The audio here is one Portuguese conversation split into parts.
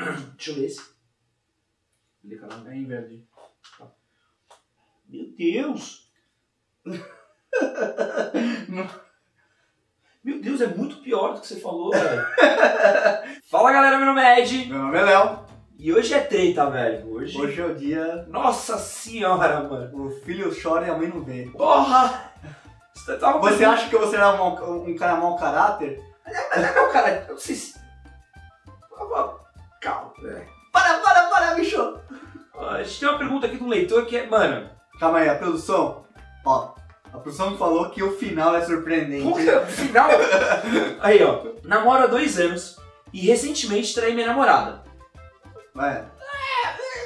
Deixa eu ver esse. Ele. É em verde. Meu Deus! Meu Deus, é muito pior do que você falou, velho. Fala galera, meu nome é Ed. Meu nome é Léo. E hoje é treta, velho. Hoje. Hoje é o dia. Nossa senhora, mano. O filho chora e a mãe não vê. Porra! Você, tava Você acha que você era um, um cara mau caráter? Não, cara, eu não sei se. Para, para, para, bicho! A gente tem uma pergunta aqui do leitor que é, mano. Calma aí, a produção. Ó, a produção falou que o final é surpreendente. Puta, final. Aí, ó. Namoro há dois anos e recentemente traí minha namorada. É.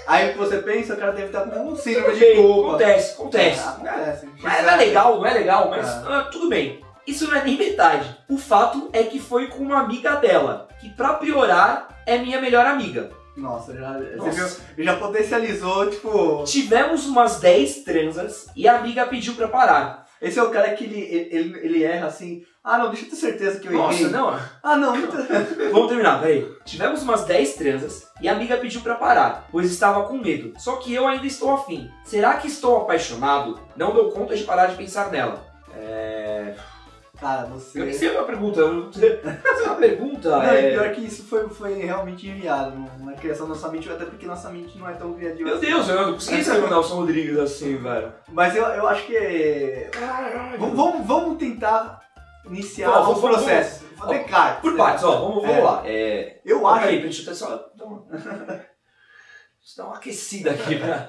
Aí que você pensa, o cara deve estar com um síndrome de culpa. Acontece, acontece. É, acontece. Mas não é legal, não é legal, mas É. ah, tudo bem. Isso não é nem metade. O fato é que foi com uma amiga dela, que pra piorar é minha melhor amiga. Nossa, já, você Nossa. viu? Já potencializou, tipo. Tivemos umas 10 transas e a amiga pediu pra parar. Esse é o cara que ele, ele, ele erra assim. Ah, não, deixa eu ter certeza que eu Nossa, errei. não. Ah, não, não. Vamos terminar, peraí. Tivemos umas 10 transas e a amiga pediu pra parar, pois estava com medo. Só que eu ainda estou afim. Será que estou apaixonado? Não dou conta de parar de pensar nela. É. Cara, Eu você. nem sei uma pergunta. eu não sei- Essa é uma pergunta. Não, é... e pior que isso foi, foi realmente enviado, não não é criação da nossa mente, até porque nossa mente não é tão criativa. Meu assim. Deus, eu não consegui saber o Nelson Rodrigues assim, velho. Mas eu, eu acho que. Caralho. Vamos, vamos, vamos tentar iniciar o vamos- processo. Vou ter cartas. Por partes, ó, vamos, vamos É. lá. É... Eu Ó, acho. Peraí, deixa eu até só dar uma... Deixa eu dar uma aquecida aqui, velho.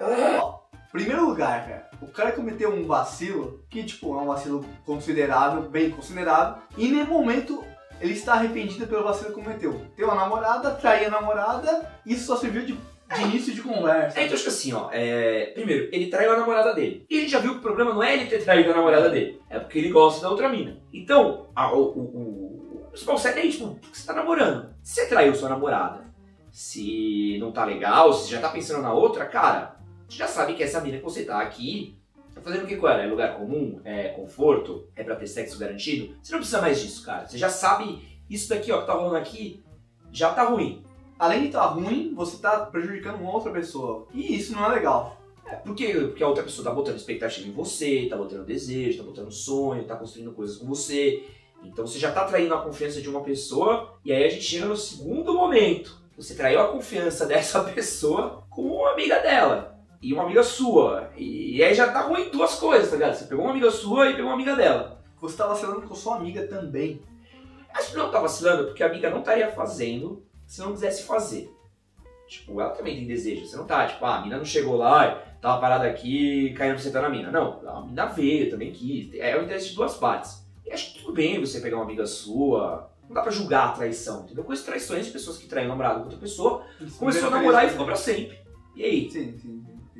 Primeiro lugar, cara, o cara cometeu um vacilo, que tipo, é um vacilo considerável, bem considerável, e nenhum momento ele está arrependido pelo vacilo que cometeu. Tem uma namorada, trair a namorada, isso só serviu de, de início de conversa. É, então acho que assim, ó, é... primeiro, ele traiu a namorada dele. E a gente já viu que o problema não é ele ter traído a namorada dele, é porque ele gosta da outra mina. Então, a, o, o, o, principal certo é tipo, você tá namorando. Se você traiu sua namorada, se não tá legal, se já tá pensando na outra, cara, já sabe que essa mina que você tá aqui tá fazendo o que com ela? É lugar comum? É conforto? É pra ter sexo garantido? Você não precisa mais disso, cara. Você já sabe isso daqui, ó, que tá rolando aqui, já tá ruim. Além de estar ruim, você está prejudicando uma outra pessoa. E isso não é legal. É, porque, porque a outra pessoa tá botando expectativa em você, tá botando desejo, tá botando sonho, tá construindo coisas com você. Então você já tá traindo a confiança de uma pessoa, e aí a gente chega no segundo momento. Você traiu a confiança dessa pessoa com uma amiga dela. E uma amiga sua. E aí já tá ruim duas coisas, tá ligado? Você pegou uma amiga sua e pegou uma amiga dela. Você está vacilando com sua amiga também. Acho que não tá vacilando, porque a amiga não estaria fazendo se não quisesse fazer. Tipo, ela também tem desejo. Você não tá, tipo, ah, a mina não chegou lá, tava parada aqui, caindo sentar na mina. Não, a mina veio, também quis. É o interesse de duas partes. E acho que tudo bem você pegar uma amiga sua. Não dá pra julgar a traição, entendeu? Essas traições de pessoas que traem namorado com outra pessoa, começou a namorar e ficou pra sempre. E aí? Sim, sim.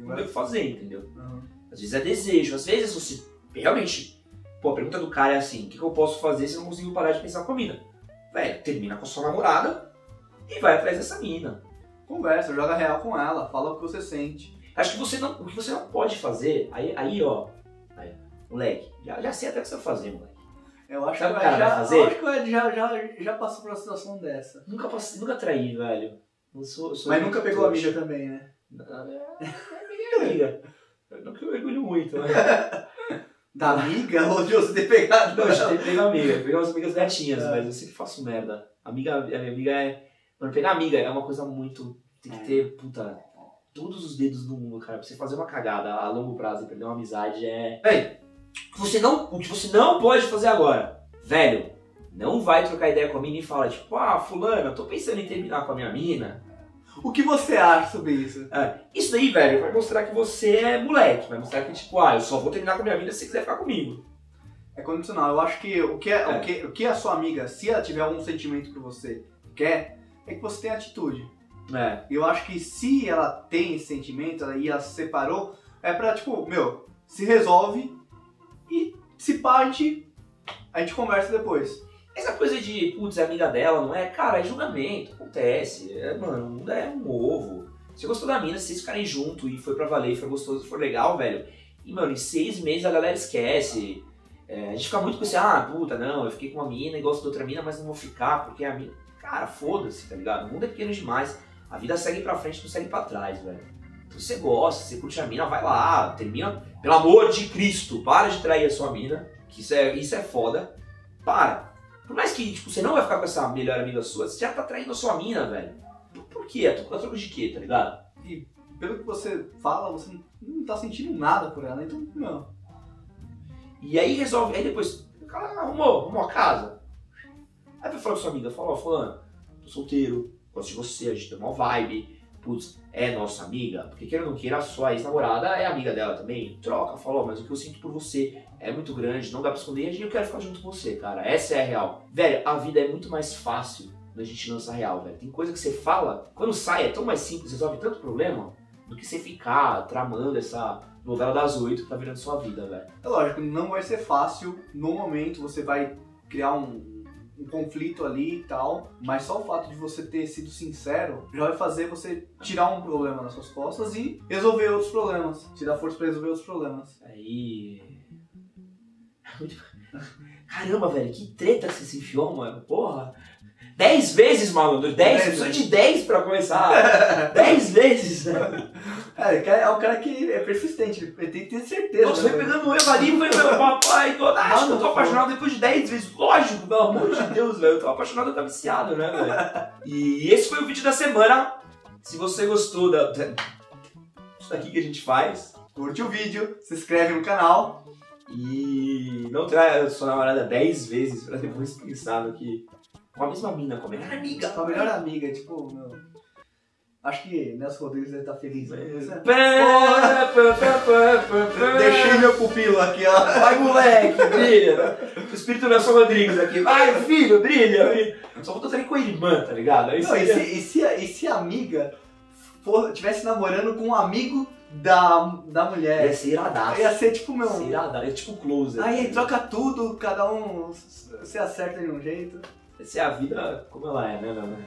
Não tem o que fazer, entendeu? Uhum. Às vezes é desejo, às vezes você realmente. Pô, a pergunta do cara é assim: o que, que eu posso fazer se eu não consigo parar de pensar com a mina? Velho, termina com a sua namorada e vai atrás dessa mina. Conversa, joga real com ela, fala o que você sente. Acho que você não, o que você não pode fazer, aí, aí ó, aí, moleque, já, já sei até o que você vai fazer, moleque. Eu acho Sabe que o cara já, vai fazer? Eu acho que o Ed já, já, já passou por uma situação dessa. Nunca, passei, nunca traí, velho. Eu sou, eu sou Mas nunca pegou a amiga também, né? É, é Eu não que eu orgulho muito, né? Da amiga ou de você ter pegado? Não, eu já peguei amiga, peguei umas amigas gatinhas, É. mas eu sempre faço merda. Amiga, a minha amiga é. Mano, pegar amiga é uma coisa muito. Tem que É. ter, puta, todos os dedos do mundo, cara. Pra você fazer uma cagada a longo prazo e perder uma amizade é. Véi, que você não, o que você não pode fazer agora, velho, não vai trocar ideia com a mina e fala, tipo, ah, fulana, tô pensando em terminar com a minha mina. O que você acha sobre isso? Isso daí, velho, vai mostrar que você é moleque. Vai mostrar que, tipo, ah, eu só vou terminar com a minha mina se você quiser ficar comigo. É condicional. Eu acho que o que, é, É. O, que, o que a sua amiga, se ela tiver algum sentimento por você, quer, é que você tenha atitude. É. Eu acho que se ela tem esse sentimento ela, e ela se separou, é pra, tipo, meu, se resolve e se parte, a gente conversa depois. Essa coisa de, putz, é amiga dela, não é? Cara, é julgamento, acontece. É, mano, o mundo é um ovo. Você gostou da mina, se vocês ficarem junto e foi pra valer, foi gostoso, foi legal, velho. E, mano, em seis meses a galera esquece. É, a gente fica muito com esse, ah, puta, não, eu fiquei com uma mina e gosto de outra mina, mas não vou ficar porque a mina. Cara, foda-se, tá ligado? O mundo é pequeno demais. A vida segue pra frente, não segue pra trás, velho. Então você gosta, você curte a mina, vai lá, termina. Pelo amor de Cristo, para de trair a sua mina, que isso é, isso é foda. Para. Por mais que tipo, você não vai ficar com essa melhor amiga sua, você já tá traindo a sua mina, velho. Por, quê? A troca de quê, tá ligado? E pelo que você fala, você não, tá sentindo nada por ela, então não. E aí resolve, aí depois, o cara arrumou, arrumou a casa. Aí vai falar com sua amiga, fala, ó, fulano, tô solteiro, gosto de você, a gente tem uma vibe, putz, é nossa amiga, porque queira ou não queira, a sua ex-namorada é amiga dela também, troca, fala, ó, mas o que eu sinto por você é muito grande, não dá pra esconder, e eu quero ficar junto com você, cara, essa é a real. Velho, a vida é muito mais fácil quando a gente lança a real, velho. Tem coisa que você fala, quando sai é tão mais simples, resolve tanto problema, do que você ficar tramando essa novela das oito que tá virando sua vida, velho. É lógico, não vai ser fácil no momento, você vai criar um, um conflito ali e tal, mas só o fato de você ter sido sincero já vai fazer você tirar um problema nas suas costas e resolver outros problemas, tirar força pra resolver outros problemas. Aí. Caramba, velho, que treta que você se enfiou, mano. Porra. Dez vezes, malandro. Dez, Dez precisa de dez pra começar. dez vezes. É, é um cara que é persistente, ele tem que ter certeza. Nossa, né? foi pegando eu ali, foi meu papai. Tô, acho que eu tô apaixonado depois de 10 vezes. Lógico, pelo amor de Deus, velho. Eu tô apaixonado, eu tô viciado, né, velho? E esse foi o vídeo da semana. Se você gostou da, disso daqui que a gente faz. Curte o vídeo, se inscreve no canal. E não trai a sua namorada 10 vezes pra depois pensar no que. Com a mesma mina, com a melhor amiga. Tua melhor amiga, tipo, meu. Acho que Nelson Rodrigues deve estar feliz. né? Pá. Deixei meu pupilo aqui, ó. Vai, moleque, brilha. O espírito Nelson Rodrigues aqui. Vai, filho, brilha. Só vou trazer com a irmã, tá ligado? Aí Não, e, se, e, se, a- e se a amiga for, tivesse namorando com um amigo da, da Ia mulher? ser iradaço. Ia ser tipo, meu. Ia ser. É tipo closer. Aí troca tudo, cada um se acerta de um jeito. Essa é a vida como ela é, né, meu?